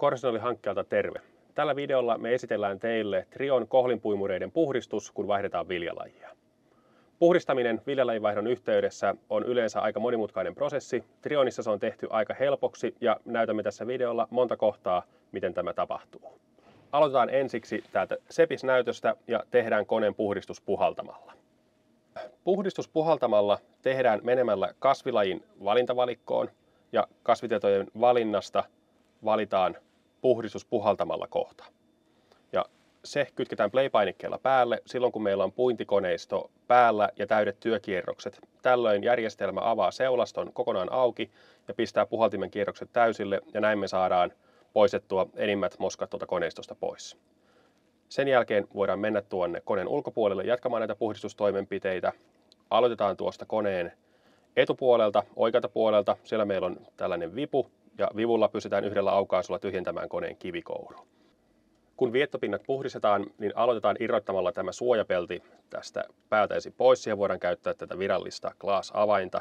Korsinoli-hankkeelta terve. Tällä videolla me esitellään teille Trion kohlinpuimureiden puhdistus, kun vaihdetaan viljalajia. Puhdistaminen viljalajivaihdon yhteydessä on yleensä aika monimutkainen prosessi. Trionissa se on tehty aika helpoksi ja näytämme tässä videolla monta kohtaa, miten tämä tapahtuu. Aloitetaan ensiksi täältä sepisnäytöstä ja tehdään koneen puhdistus puhaltamalla. Puhdistus puhaltamalla tehdään menemällä kasvilajin valintavalikkoon ja kasvitietojen valinnasta valitaan puhdistus puhaltamalla kohta. Ja se kytketään play-painikkeella päälle silloin, kun meillä on puintikoneisto päällä ja täydet työkierrokset. Tällöin järjestelmä avaa seulaston kokonaan auki ja pistää puhaltimen kierrokset täysille ja näin me saadaan poistettua enimmät moskat tuolta koneistosta pois. Sen jälkeen voidaan mennä tuonne koneen ulkopuolelle jatkamaan näitä puhdistustoimenpiteitä. Aloitetaan tuosta koneen etupuolelta, oikealta puolelta. Siellä meillä on tällainen vipu ja vivulla pystytään yhdellä aukaisulla tyhjentämään koneen kivikouru. Kun viettopinnat puhdistetaan, niin aloitetaan irrottamalla tämä suojapelti tästä päältä ensin pois. Siihen voidaan käyttää tätä virallista glass-avainta.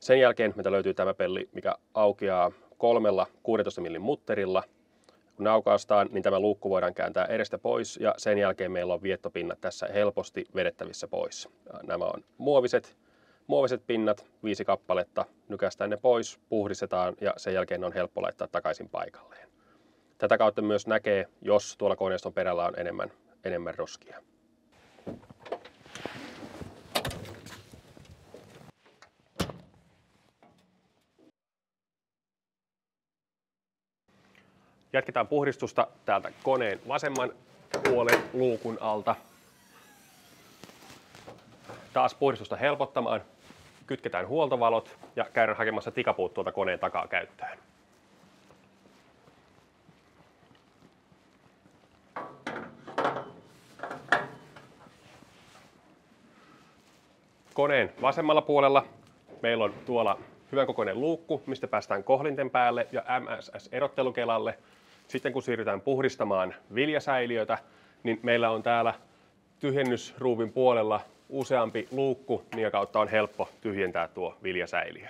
Sen jälkeen meiltä löytyy tämä pelli, mikä aukeaa kolmella 16 mm mutterilla. Kun ne aukaastaan, niin tämä luukku voidaan kääntää edestä pois ja sen jälkeen meillä on viettopinnat tässä helposti vedettävissä pois. Nämä on muoviset, muoviset pinnat, viisi kappaletta, nykästään ne pois, puhdistetaan ja sen jälkeen on helppo laittaa takaisin paikalleen. Tätä kautta myös näkee, jos tuolla koneiston perällä on enemmän, enemmän roskia. Jatketaan puhdistusta täältä koneen vasemman puolen luukun alta. Taas puhdistusta helpottamaan. Kytketään huoltovalot ja käydään hakemassa tikapuut tuolta koneen takaa käyttöön. Koneen vasemmalla puolella meillä on tuolla hyvän kokoinen luukku, mistä päästään kohlinten päälle ja MSS-erottelukelalle. Sitten kun siirrytään puhdistamaan viljasäiliötä, niin meillä on täällä tyhjennysruuvin puolella useampi luukku, minkä kautta on helppo tyhjentää tuo viljasäiliö.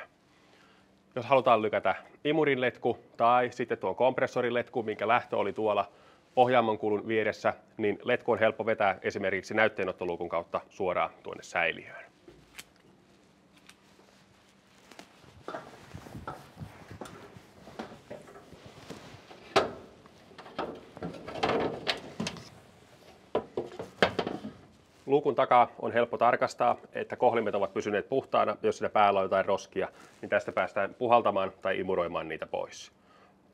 Jos halutaan lykätä imurin letku tai sitten tuo kompressorin letku, minkä lähtö oli tuolla ohjaamon kulun vieressä, niin letku on helppo vetää esimerkiksi näytteenottoluukun kautta suoraan tuonne säiliöön. Luukun takaa on helppo tarkastaa, että kohlimet ovat pysyneet puhtaana. Jos siinä päällä on jotain roskia, niin tästä päästään puhaltamaan tai imuroimaan niitä pois.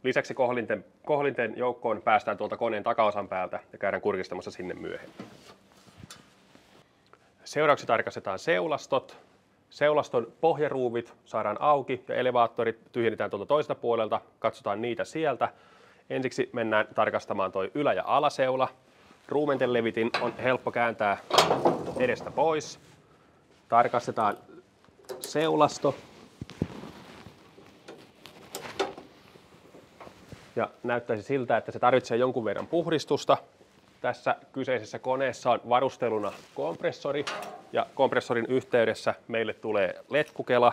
Lisäksi kohlinten, kohlinten joukkoon päästään tuolta koneen takaosan päältä ja käydään kurkistamassa sinne myöhemmin. Seuraavaksi tarkastetaan seulastot. Seulaston pohjaruuvit saadaan auki ja elevaattorit tyhjennetään tuolta toiselta puolelta. Katsotaan niitä sieltä. Ensiksi mennään tarkastamaan toi ylä- ja alaseula. Ruumenten levitin on helppo kääntää edestä pois. Tarkastetaan seulasto. Ja näyttäisi siltä, että se tarvitsee jonkun verran puhdistusta. Tässä kyseisessä koneessa on varusteluna kompressori ja kompressorin yhteydessä meille tulee letkukela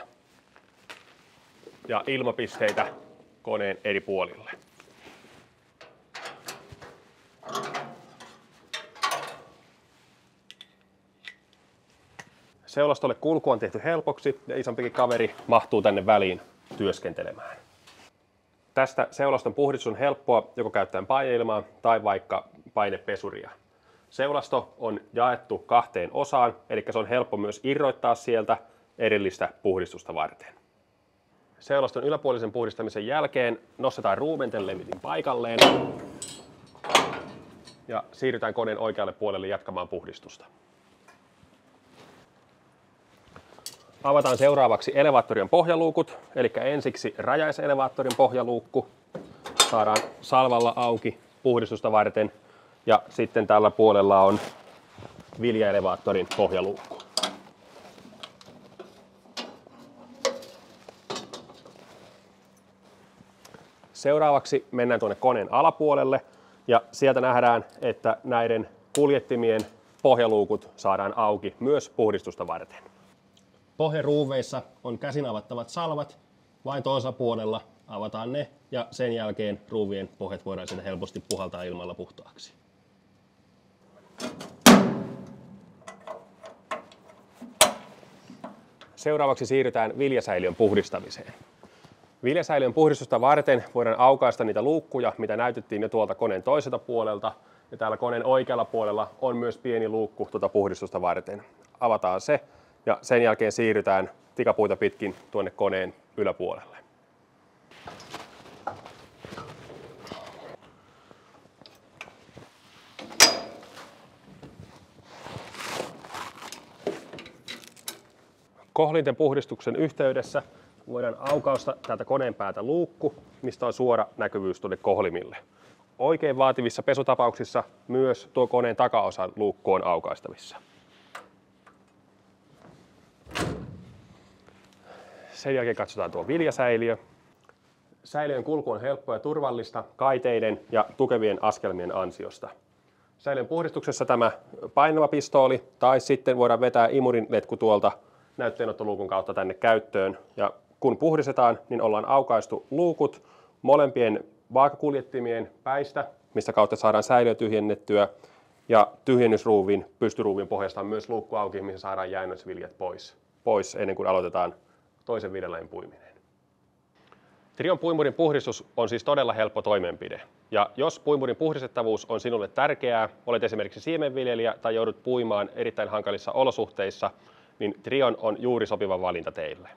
ja ilmapisteitä koneen eri puolille. Seulastolle kulku on tehty helpoksi ja isompikin kaveri mahtuu tänne väliin työskentelemään. Tästä seulaston puhdistus on helppoa joko käyttäen paineilmaa tai vaikka painepesuria. Seulasto on jaettu kahteen osaan, eli se on helppo myös irroittaa sieltä erillistä puhdistusta varten. Seulaston yläpuolisen puhdistamisen jälkeen nostetaan ruumenten lemitin paikalleen ja siirrytään koneen oikealle puolelle jatkamaan puhdistusta. Avataan seuraavaksi elevaattorien pohjaluukut, eli ensiksi rajaiselevaattorin pohjaluukku. Saadaan salvalla auki puhdistusta varten ja sitten tällä puolella on viljaelevaattorin pohjaluukku. Seuraavaksi mennään tuonne koneen alapuolelle ja sieltä nähdään, että näiden kuljettimien pohjaluukut saadaan auki myös puhdistusta varten. Pohjaruuveissa on käsin avattavat salvat vain toisella puolella Avataan ne ja sen jälkeen ruuvien pohjat voidaan sieltä helposti puhaltaa ilmalla puhtaaksi. Seuraavaksi siirrytään viljasäiliön puhdistamiseen. Viljasäiliön puhdistusta varten voidaan aukaista niitä luukkuja, mitä näytettiin jo tuolta koneen toiselta puolelta. Ja täällä koneen oikealla puolella on myös pieni luukku tuota puhdistusta varten. Avataan se ja sen jälkeen siirrytään tikapuita pitkin tuonne koneen yläpuolelle. Kohlinten puhdistuksen yhteydessä voidaan aukausta täältä koneen päätä luukku, mistä on suora näkyvyys tuonne kohlimille. Oikein vaativissa pesutapauksissa myös tuo koneen takaosan luukku on aukaistavissa. Sen jälkeen katsotaan tuo viljasäiliö. Säiliön kulku on helppoa ja turvallista kaiteiden ja tukevien askelmien ansiosta. Säiliön puhdistuksessa tämä painava pistooli tai sitten voidaan vetää imurin letku tuolta näytteenottoluukun kautta tänne käyttöön. Ja kun puhdistetaan, niin ollaan aukaistu luukut molempien vaakakuljettimien päistä, mistä kautta saadaan säiliö tyhjennettyä, ja tyhjennysruuvin, pystyruuvin pohjasta on myös luukku auki, missä saadaan jäännösviljat pois, pois ennen kuin aloitetaan toisen viljelajin puiminen. Trion puimurin puhdistus on siis todella helppo toimenpide. Ja jos puimurin puhdistettavuus on sinulle tärkeää, olet esimerkiksi siemenviljelijä tai joudut puimaan erittäin hankalissa olosuhteissa, niin Trion on juuri sopiva valinta teille.